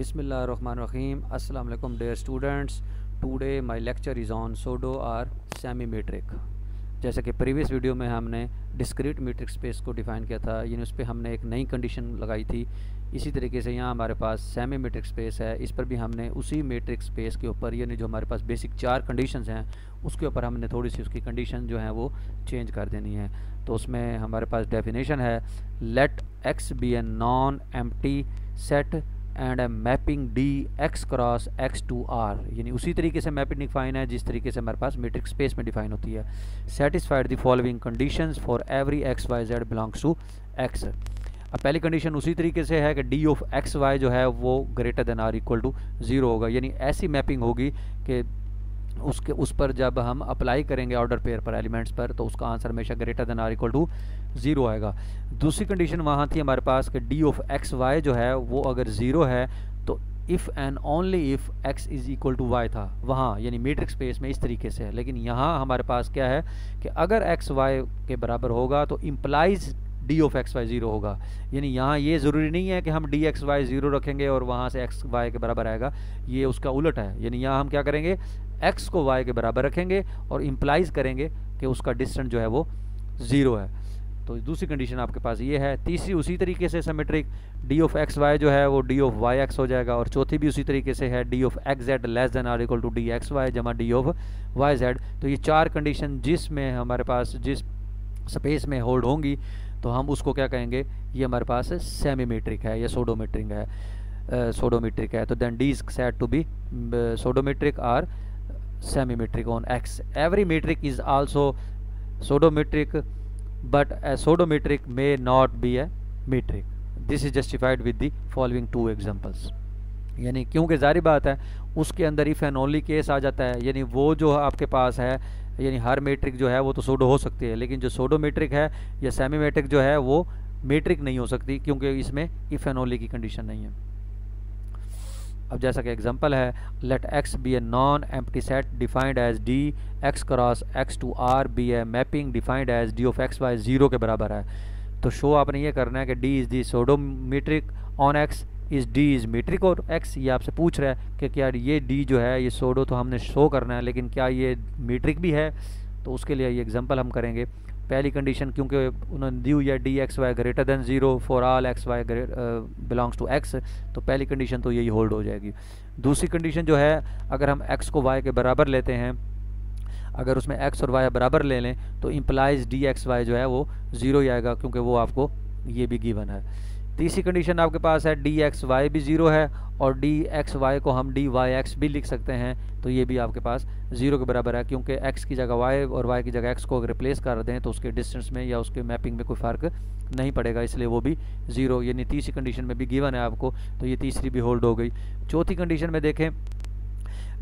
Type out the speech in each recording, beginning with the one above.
Bismillahirrahmanirrahim. Assalamu dear students. Today my lecture is on pseudo or semi metric. जैसे कि previous video में हमने discrete metric space को define किया था, यानी उस पर हमने एक नई कंडीशन लगाई थी इसी तरीके से यहाँ हमारे पास सेमी मेट्रिक स्पेस है इस पर भी हमने उसी मेट्रिक स्पेस के ऊपर, यानी जो हमारे पास बेसिक चार कंडीशंस हैं, उसके ऊपर हमने थोड़ी सी उसकी कंडीशन जो है वो चेंज कर देनी है तो उसमें हमारे पास डेफिनेशन है let x be a non empty set and mapping d x cross x to R यानी उसी तरीके से मैपिंग डिफाइन है, जिस तरीके से हमारे पास मेट्रिक स्पेस में डिफाइन होती है। Satisfied the following conditions for every x y z belongs to x अब पहली कंडीशन उसी तरीके से है कि डी ऑफ़ एक्स वाई जो है, वो greater than or equal to zero होगा। यानी ऐसी मैपिंग होगी कि उसके, उस पर जब हम अप्लाई करेंगे ऑर्डर पेयर पर एलिमेंट्स पर तो उसका आंसर हमेशा greater than or equal to zero आएगा। दूसरी कंडीशन वहाँ थी हमारे पास कि डी ऑफ़ एक्स वाई जो है, वो अगर ज़ीरो है तो if and only if x is equal to y था। वहाँ, यानी मीट्रिक स्पेस में इस तरीके से है। लेकिन यहाँ हमारे पास क्या है कि अगर एक्स वाई के बराबर होगा तो implies d of x y zero होगा। यानी यहाँ ये ज़रूरी नहीं है कि हम डी एक्स वाई ज़ीरो रखेंगे और वहाँ से एक्स वाई के बराबर आएगा। ये उसका उलट है। यानी यहाँ हम क्या करेंगे? एक्स को वाई के बराबर रखेंगे और इम्प्लाइज करेंगे कि उसका डिस्टेंस जो है वो ज़ीरो है। तो दूसरी कंडीशन आपके पास ये है। तीसरी उसी तरीके से symmetric d of x y जो है वो डी ऑफ़ वाई एक्स हो जाएगा और चौथी भी उसी तरीके से है। D of x z less than or equal to d x y जमा डी ऑफ़ वाई जेड तो ये चार कंडीशन जिसमें हमारे पास, जिस स्पेस में होल्ड होंगी तो हम उसको क्या कहेंगे? ये हमारे पास सेमी सेमीमेट्रिक है, या सोडोमेट्रिक है सोडोमेट्रिक है। तो then d is said to be pseudometric or semi metric on x every metric is also pseudometric but a pseudometric may not be a metric this is justified with the following two examples यानी क्योंकि जारी बात है, उसके अंदर ही and only case आ जाता है। यानी वो जो आपके पास है यानी हर मेट्रिक जो है वो तो सोडो हो सकती है, लेकिन जो सोडो मेट्रिक है या सेमी मेट्रिक जो है वो मेट्रिक नहीं हो सकती, क्योंकि इसमें इफेनोली की कंडीशन नहीं है। अब जैसा कि एग्जांपल है let x be a non empty set defined as d x cross x to R be a mapping defined as d of x y zero के बराबर है। तो शो आपने ये करना है कि d is the pseudometric on x is d is metric और एक्स ये आपसे पूछ रहा है कि क्या ये डी जो है, ये सोडो तो हमने शो करना है, लेकिन क्या ये मीट्रिक भी है? तो उसके लिए ये एग्जांपल हम करेंगे। पहली कंडीशन क्योंकि उन्होंने दी हुई है d x y greater than zero for all x y belongs to x तो पहली कंडीशन तो यही होल्ड हो जाएगी। दूसरी कंडीशन जो है, अगर हम एक्स को वाई के बराबर लेते हैं, अगर उसमें एक्स और वाई बराबर ले लें तो इम्प्लाइज डी एक्स वाई जो है वो ज़ीरो ही आएगा, क्योंकि वो आपको ये भी गिवन है। तीसरी कंडीशन आपके पास है डी एक्स वाई भी ज़ीरो है और डी एक्स वाई को हम डी वाई एक्स भी लिख सकते हैं तो ये भी आपके पास ज़ीरो के बराबर है, क्योंकि एक्स की जगह वाई और वाई की जगह एक्स को अगर रिप्लेस कर दें तो उसके डिस्टेंस में या उसके मैपिंग में कोई फ़र्क नहीं पड़ेगा, इसलिए वो भी ज़ीरो यानी तीसरी कंडीशन में भी गिवन है आपको तो ये तीसरी भी होल्ड हो गई। चौथी कंडीशन में देखें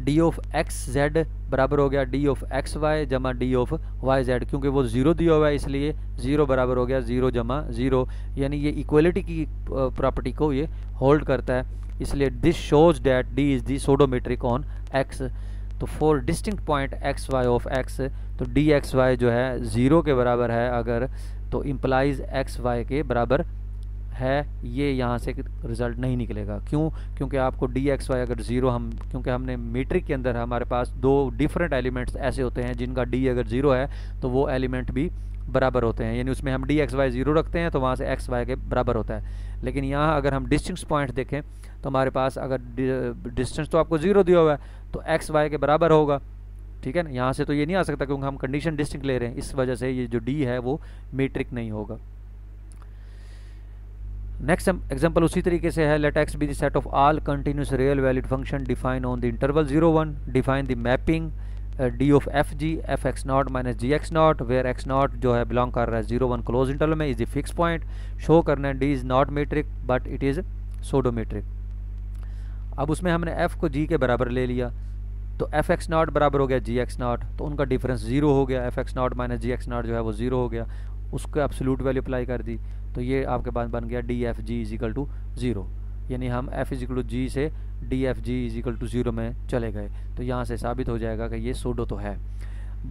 डी ऑफ़ एक्स जेड बराबर हो गया डी ऑफ़ एक्स वाई जमा डी ऑफ़ वाई जेड क्योंकि वो ज़ीरो दिया हुआ है इसलिए ज़ीरो बराबर हो गया ज़ीरो जमा ज़ीरो यानी ये इक्वलिटी की प्रॉपर्टी को ये होल्ड करता है. इसलिए this shows that d is the pseudometric on x तो for distinct point x y of x तो डी एक्स वाई जो है ज़ीरो के बराबर है अगर तो इम्प्लाइज एक्स वाई के बराबर है, ये यहाँ से रिज़ल्ट नहीं निकलेगा। क्यों? क्योंकि आपको डी एक्स वाई अगर ज़ीरो हम, क्योंकि हमने मीट्रिक के अंदर हमारे पास दो डिफरेंट एलिमेंट्स ऐसे होते हैं जिनका डी अगर ज़ीरो है तो वो एलिमेंट भी बराबर होते हैं। यानी उसमें हम डी एक्स वाई ज़ीरो रखते हैं तो वहाँ से एक्स वाई के बराबर होता है। लेकिन यहाँ अगर हम डिस्टेंस पॉइंट देखें तो हमारे पास अगर डिस्टेंस तो आपको ज़ीरो दिया हुआ है तो एक्स वाई के बराबर होगा। ठीक है ना? यहाँ से तो ये नहीं आ सकता क्योंकि हम कंडीशन डिस्टिंक्ट ले रहे हैं। इस वजह से ये जो डी है, वो मीट्रिक नहीं होगा। नेक्स्ट एग्जांपल उसी तरीके से है let x be set of all continuous real valid function define on the interval zero one define the mapping d of f g f x not minus g x not where x not जो है belong कर रहा है zero one close interval में is the fix point show करना है d is not metric but it is pseudometric अब उसमें हमने एफ़ को जी के बराबर ले लिया तो एफ़ एक्स नॉट बराबर हो गया जी एक्स नॉट तो उनका डिफरेंस ज़ीरो हो गया f x not minus g x not जो है वो ज़ीरो हो गया उसको एब्सोल्यूट वैल्यू अप्लाई कर दी तो ये आपके पास बन गया d f g equal to zero यानी हम एफ़ इजिकल टू जी से d f g equal to zero में चले गए तो यहाँ से साबित हो जाएगा कि ये सोडो तो है.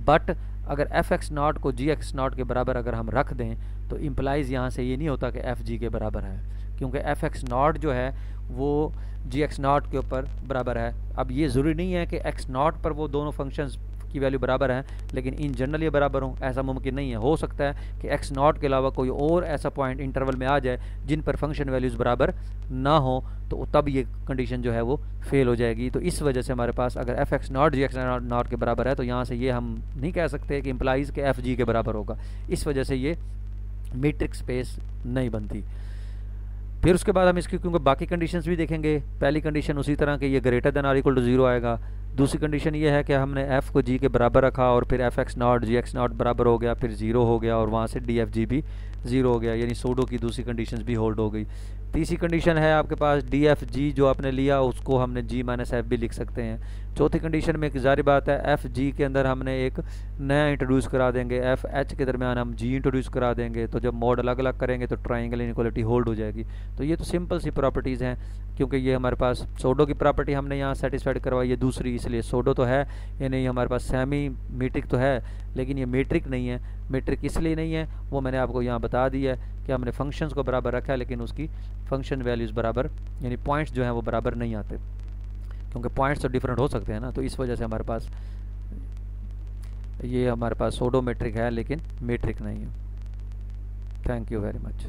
बट अगर एफ़ एक्स नॉट को जी एक्स नॉट के बराबर अगर हम रख दें तो इम्प्लाइज़ यहाँ से ये नहीं होता कि एफ़ जी के बराबर है, क्योंकि एफ़ एक्स नॉट जो है, वो जी एक्स नॉट के ऊपर बराबर है. अब ये ज़रूरी नहीं है कि एक्स नॉट पर वो दोनों फ़ंक्शंस की वैल्यू बराबर है, लेकिन इन जनरल ये बराबर हो, ऐसा मुमकिन नहीं है। हो सकता है कि एक्स नॉट के अलावा कोई और ऐसा पॉइंट इंटरवल में आ जाए जिन पर फ़ंक्शन वैल्यूज़ बराबर ना हो तो तब ये कंडीशन जो है वो फेल हो जाएगी। तो इस वजह से हमारे पास अगर f x not g x not के बराबर है तो यहाँ से ये हम नहीं कह सकते कि इम्प्लाइज़ के एफ़ जी के बराबर होगा। इस वजह से ये मीट्रिक स्पेस नहीं बनती। फिर उसके बाद हम इसकी, क्योंकि बाकी कंडीशंस भी देखेंगे, पहली कंडीशन उसी तरह के, ये greater than or equal to zero आएगा। दूसरी कंडीशन ये है कि हमने एफ़ को जी के बराबर रखा और फिर f x not g x not बराबर हो गया, फिर ज़ीरो हो गया और वहाँ से डी एफ़ जी भी ज़ीरो हो गया, यानी सोडो की दूसरी कंडीशन भी होल्ड हो गई। तीसरी कंडीशन है आपके पास डी एफ़ जी जो आपने लिया, उसको हमने जी माइनस एफ़ भी लिख सकते हैं। चौथी कंडीशन में एक जारी बात है एफ़ जी के अंदर हमने एक नया इंट्रोड्यूस करा देंगे। एफ़ एच के दरमियान हम जी इंट्रोड्यूस करा देंगे तो जब मोड अलग अलग करेंगे तो ट्राइंगल इनक्वलिटी होल्ड हो जाएगी। तो ये तो सिंपल सी प्रॉपर्टीज़ हैं, क्योंकि ये हमारे पास सोडो की प्रॉपर्टी हमने यहाँ सेटिस्फाइड करवाई है दूसरी इसलिए सोडो तो है, ये नहीं हमारे पास सेमी मीट्रिक तो है, लेकिन ये मीट्रिक नहीं है। मीट्रिक इसलिए नहीं है, वो मैंने आपको यहाँ बता दिया है कि हमने फ़ंक्शंस को बराबर रखा है, लेकिन उसकी फ़ंक्शन वैल्यूज़ बराबर, यानी पॉइंट्स जो हैं वो बराबर नहीं आते। क्योंकि पॉइंट्स तो डिफरेंट हो सकते हैं ना तो इस वजह से हमारे पास, ये हमारे पास सोडो मेट्रिक है, लेकिन मेट्रिक नहीं है। Thank you very much